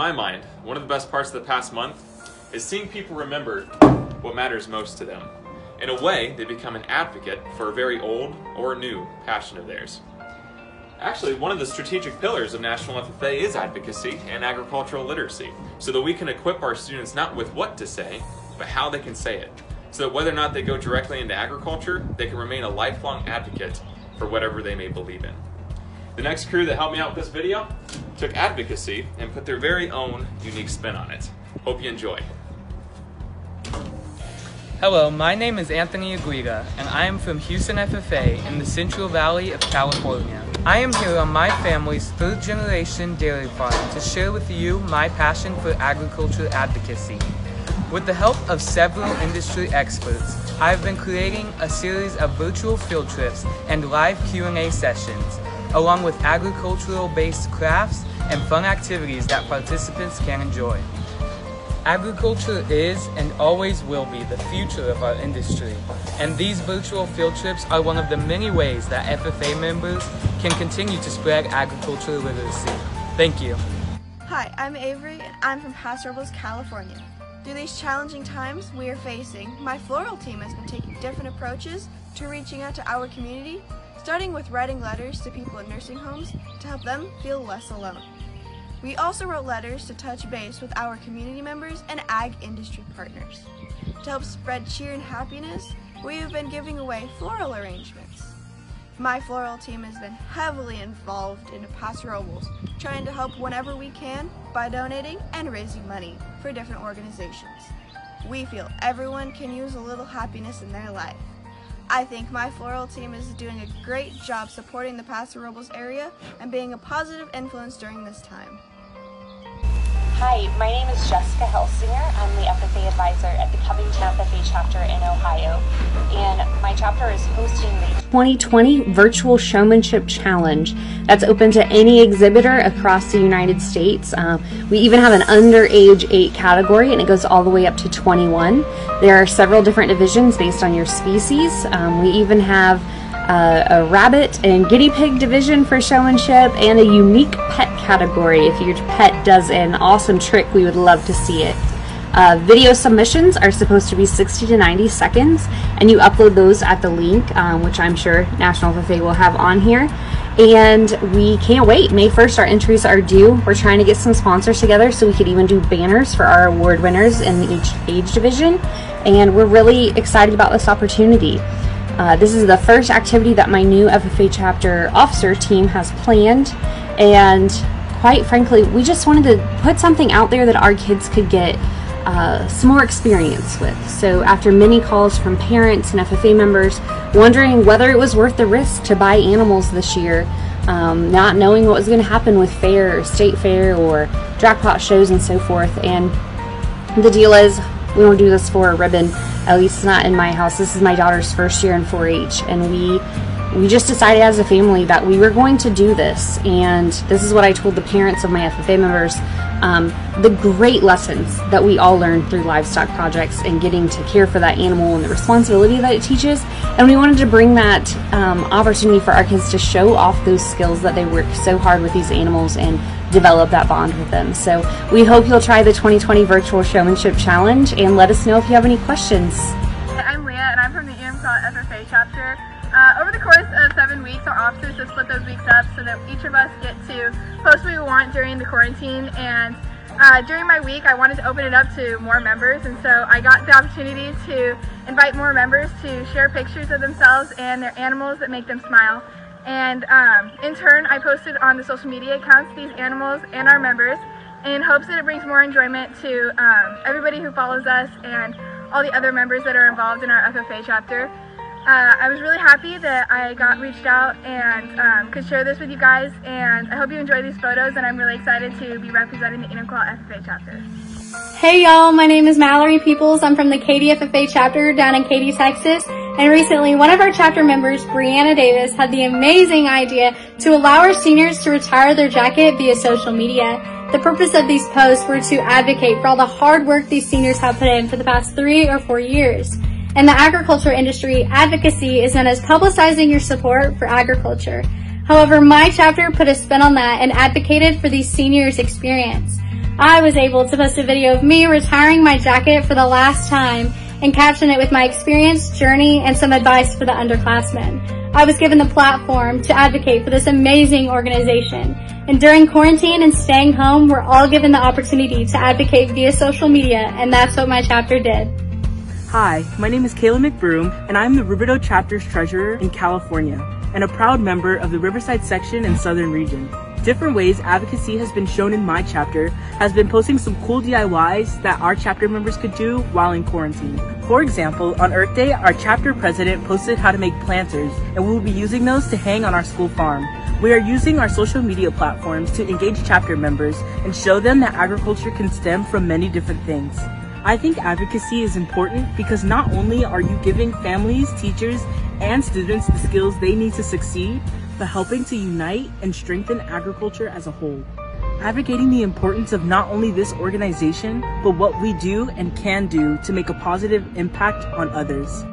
my mind, one of the best parts of the past month is seeing people remember what matters most to them. In a way, they become an advocate for a very old or new passion of theirs. Actually, one of the strategic pillars of National FFA is advocacy and agricultural literacy, so that we can equip our students not with what to say, but how they can say it. So that whether or not they go directly into agriculture, they can remain a lifelong advocate for whatever they may believe in. The next crew that helped me out with this video took advocacy and put their very own unique spin on it. Hope you enjoy. Hello, my name is Anthony Agueda, and I am from Hughson FFA in the Central Valley of California. I am here on my family's third generation dairy farm to share with you my passion for agriculture advocacy. With the help of several industry experts, I have been creating a series of virtual field trips and live Q&A sessions, along with agricultural-based crafts and fun activities that participants can enjoy. Agriculture is and always will be the future of our industry, and these virtual field trips are one of the many ways that FFA members can continue to spread agriculture literacy. Thank you. Hi, I'm Avery, and I'm from Paso Robles, California. Through these challenging times we are facing, my floral team has been taking different approaches to reaching out to our community, starting with writing letters to people in nursing homes to help them feel less alone. We also wrote letters to touch base with our community members and ag industry partners. To help spread cheer and happiness, we have been giving away floral arrangements. My floral team has been heavily involved in Paso Robles, trying to help whenever we can by donating and raising money for different organizations. We feel everyone can use a little happiness in their life. I think my floral team is doing a great job supporting the Paso Robles area and being a positive influence during this time. Hi, my name is Jessica Helsinger. I'm the FFA advisor at the Covington FFA chapter in Ohio, and my chapter is hosting the 2020 Virtual Showmanship Challenge that's open to any exhibitor across the United States. Um, we even have an underage 8 category, and it goes all the way up to 21. There are several different divisions based on your species. Um, we even have uh, a rabbit and guinea pig division for showmanship, and a unique pet category. If your pet does an awesome trick, we would love to see it. Uh, video submissions are supposed to be 60 to 90 seconds, and you upload those at the link, um, which I'm sure National FFA will have on here. And we can't wait. May 1st, our entries are due. We're trying to get some sponsors together so we could even do banners for our award winners in each age division. And we're really excited about this opportunity. Uh, this is the first activity that my new FFA chapter officer team has planned, and quite frankly, we just wanted to put something out there that our kids could get uh, some more experience with. So, after many calls from parents and FFA members wondering whether it was worth the risk to buy animals this year, um, not knowing what was going to happen with fair or state fair or jackpot shows and so forth, and the deal is we don't do this for a ribbon at least not in my house. This is my daughter's first year in 4-H, and we we just decided as a family that we were going to do this. And this is what I told the parents of my FFA members: um, the great lessons that we all learn through livestock projects and getting to care for that animal and the responsibility that it teaches. And we wanted to bring that um, opportunity for our kids to show off those skills that they work so hard with these animals and develop that bond with them. So we hope you'll try the 2020 Virtual Showmanship Challenge and let us know if you have any questions. I'm Leah and I'm from the Enumclaw FFA chapter. Over the course of seven weeks, our officers have split those weeks up so that each of us get to post what we want during the quarantine. And uh, during my week, I wanted to open it up to more members, and so I got the opportunity to invite more members to share pictures of themselves and their animals that make them smile. And um, in turn, I posted on the social media accounts these animals and our members in hopes that it brings more enjoyment to um, everybody who follows us and all the other members that are involved in our FFA chapter. Uh, I was really happy that I got reached out and um, could share this with you guys and I hope you enjoy these photos and I'm really excited to be representing the Enumclaw FFA chapter. Hey y'all, my name is Mallory Peoples. I'm from the Katy FFA chapter down in Katy, Texas. And recently, one of our chapter members, Brianna Davis, had the amazing idea to allow our seniors to retire their jacket via social media. The purpose of these posts were to advocate for all the hard work these seniors have put in for the past three or four years. In the agriculture industry, advocacy is known as publicizing your support for agriculture. However, my chapter put a spin on that and advocated for these seniors' experience. I was able to post a video of me retiring my jacket for the last time and caption it with my experience, journey, and some advice for the underclassmen. I was given the platform to advocate for this amazing organization. And during quarantine and staying home, we're all given the opportunity to advocate via social media, and that's what my chapter did. Hi, my name is Kayla McBroom, and I'm the Riverdo Chapter's Treasurer in California, and a proud member of the Riverside section and Southern region. Different ways advocacy has been shown in my chapter has been posting some cool DIYs that our chapter members could do while in quarantine. For example, on Earth Day, our chapter president posted how to make planters, and we will be using those to hang on our school farm. We are using our social media platforms to engage chapter members and show them that agriculture can stem from many different things. I think advocacy is important because not only are you giving families, teachers, and students the skills they need to succeed, but helping to unite and strengthen agriculture as a whole. Advocating the importance of not only this organization, but what we do and can do to make a positive impact on others.